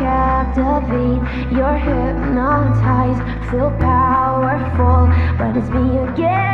captivate. You're hypnotized, feel powerful, but it's me again.